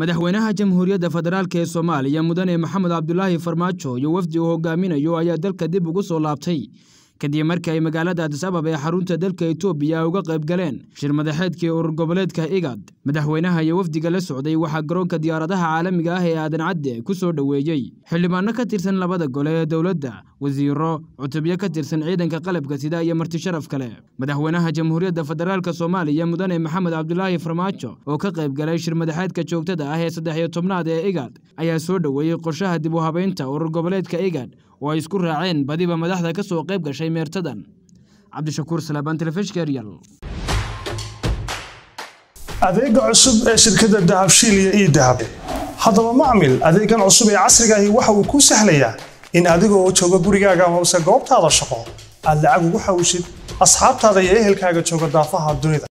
madaxweynaha jamhuuriyadda federaalk ee soomaaliya mudane maxamed cabdulaahi farmaajo iyo wafdi uu hogaaminayo ayaa dalka dib ugu soo laabtay. Kadib markii ay magaalada adis ababa ee xarunta dalka etoobiya uga qayb galeen shir madaxeedkii urur goboleedka igad madaxweynaha iyo wafdiga la socday waxaa garoonka diyaaradaha caalamiga ah ee aadan cadde ku soo dhoweeyey xildhibaano ka tirsan labada gole ee dowladda wasiiro cutubyo ka tirsan ciidanka qalabka sida iyo marti sharaf kale. Madaxweynaha jamhuuriyadda federaalk soomaaliya mudane maxamed cabdulaahi farmaajo oo ka qayb galay shir madaxeedka joogtada ah ee saddex iyo tobnaad ee igad ayaa soo dhoweeyey qorshaha dib u habaynta urur goboleedka igad. Oo ay isku raaceen badiba madaxda ka soo qayb gashay meertadan. Cabdishakuur salaabaan telefishka eryal adeega cusub ee shirkadda dahabshiil iyo ii dahab. Haddaba macmil adeegan cusub ee casrigaahi waxa uu kuu sahlayaa in adigoo jooga gurigaaga amase goobtaada shaqo aad lacag ugu xawishid asxaabtaada iyo ehelkaaga jooga daafaha dunida